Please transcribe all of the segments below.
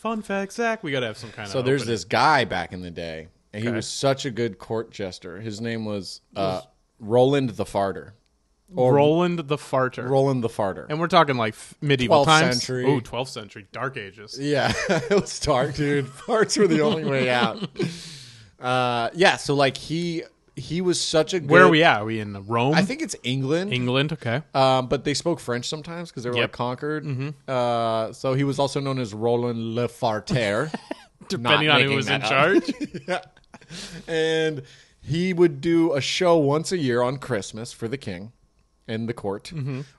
Fun fact, Zack. We gotta have some kind of. So there's opening. this guy back in the day, and he Okay. was such a good court jester. His name was uh, Roland the Farter. Or Roland the Farter. Roland the Farter. and we're talking like f- medieval 12th times. century. Oh, 12th century, Dark Ages. Yeah, it was dark, dude. Farts were the only way out. Uh, yeah, so like he he was such a good, Where are we at? Are we in Rome? I think it's England. England. Okay. Um, but they spoke French sometimes because they were like Yep. conquered. Uh, so he was also known as Roland Le Farter. Depending on who was in charge. yeah. And he would do a show once a year on Christmas for the king and the court,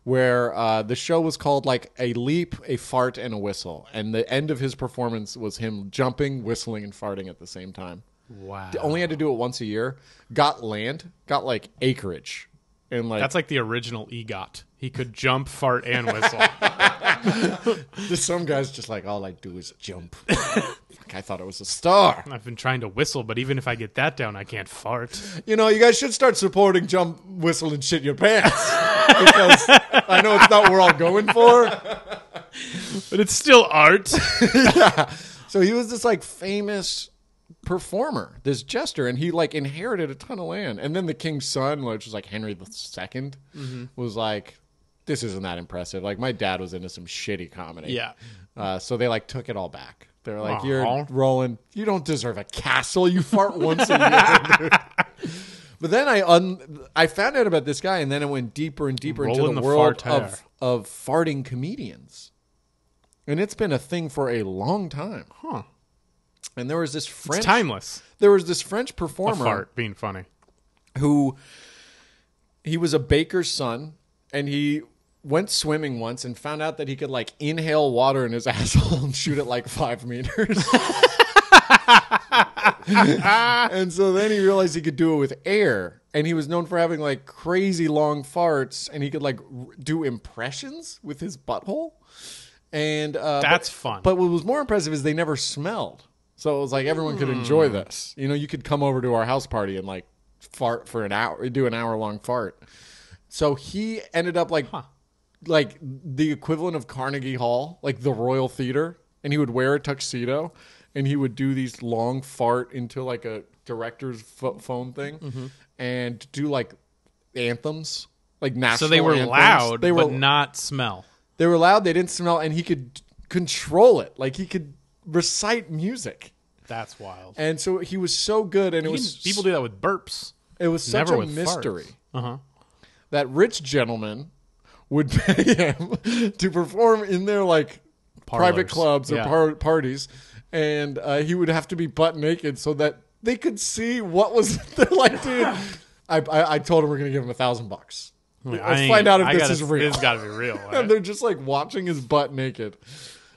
where uh, the show was called like a leap, a fart, and a whistle. And the end of his performance was him jumping, whistling, and farting at the same time. Wow. Only had to do it once a year. Got land, got like acreage. And like That's like the original EGOT. He could jump, fart, and whistle. Just some guys just like all I do is jump. Fuck, I thought it was a star. I've been trying to whistle, but even if I get that down, I can't fart. You know, you guys should start supporting jump, whistle, and shit your pants because I know it's not what we're all going for. But it's still art. So he was this like famous performer, this jester, and he like inherited a ton of land. And then the king's son, which was like Henry the 2nd was like, "This isn't that impressive." Like my dad was into some shitty comedy. Yeah. Uh, so they like took it all back. They're like, Aw. "You're Roland. You don't deserve a castle. You fart once a year." But then I un- I found out about this guy, and then it went deeper and deeper into the the world of of farting comedians, and it's been a thing for a long time. Huh. And there was this It's French timeless. there was this French A performer fart being funny. who he was a baker's son, and he went swimming once and found out that he could like inhale water in his asshole and shoot it like five meters. and so then he realized he could do it with air, and he was known for having like crazy long farts, and he could like r- do impressions with his butthole. And uh, That's but- fun. But what was more impressive is they never smelled. So it was like everyone could enjoy Hmm. this. You know, you could come over to our house party and like fart for an hour, do an hour long fart. So he ended up like like the equivalent of Carnegie Hall, like the Royal Theater, and he would wear a tuxedo and he would do these long fart into like a director's pho- phone thing Mm-hmm. and do like anthems, like national So they were anthems. loud, They were but not smell. they were loud. They didn't smell, and he could control it. Like he could recite music, That's wild. and so he was so good. And it You was can- people do that with burps. it was such never a with mystery Uh huh. that rich gentlemen would pay him to perform in their like private Parlors. clubs or Yeah. par- parties, and uh, he would have to be butt naked so that they could see what was. They're like, dude. I, I, I told him we're gonna give him a thousand bucks. Let's find out if this is real. This got to be real. and right? they're just like watching his butt naked,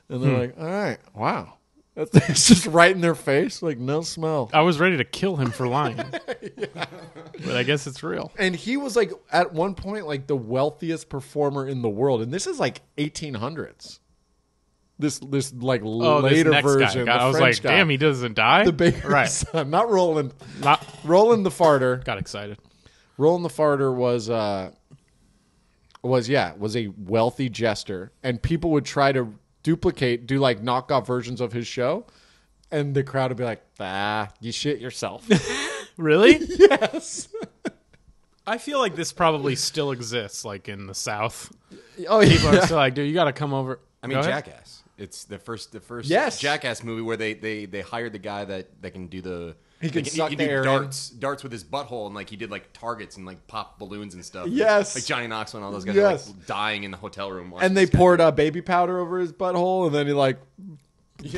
and Hmm. they're like, "All right, wow." It's just right in their face, like no smell. I was ready to kill him for lying, but I guess it's real. And he was like at one point like the wealthiest performer in the world, and this is like 1800s. This this like Oh, later next version. guy. the I was French like, guy, damn, he doesn't die. the baker's right. son, not Roland. Not, Roland the farter. got excited. Roland the farter was uh was yeah was a wealthy jester, and people would try to duplicate, do like knockoff versions of his show, and the crowd would be like, "Ah, you shit yourself." Really? yes. I feel like this probably still exists, like in the South. Oh People are yeah. still like, dude, you got to come over. I mean, Jackass. It's the first, the first Yes. Jackass movie where they, they, they hired the guy that, that can do the He can suck he air in. darts darts with his butthole and like he did like targets and like pop balloons and stuff. Yes. like Johnny Knoxville and all those guys Yes. are like dying in the hotel room. and they poured uh, baby powder over his butthole, and then he like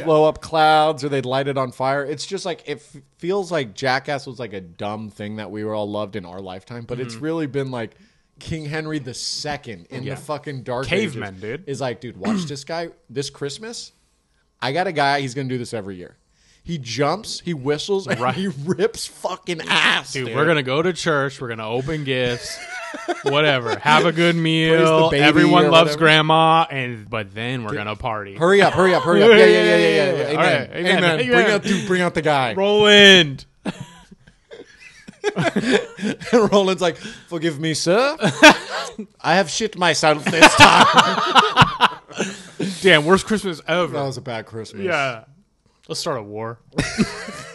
blow up clouds, or they'd light it on fire. It's just like it f- feels like Jackass was like a dumb thing that we were all loved in our lifetime, but Mm-hmm. it's really been like King Henry the Second in the fucking dark Cavemen, ages dude. Is like, dude, watch this guy this Christmas. I got a guy. He's gonna do this every year. He jumps, he whistles, and Right. he rips fucking ass. Dude, Dude, we're gonna go to church. We're gonna open gifts, whatever. Have a good meal. Everyone loves whatever. grandma, and but then we're gonna party. Hurry up, hurry up, hurry up. Yeah, yeah, yeah, yeah, yeah. yeah. Amen. All right, amen. amen, Bring out, dude, bring out the guy. Roland, And Roland's like, "Forgive me, sir. I have shit myself this time. Damn, worst Christmas ever. That was a bad Christmas. yeah. Let's start a war.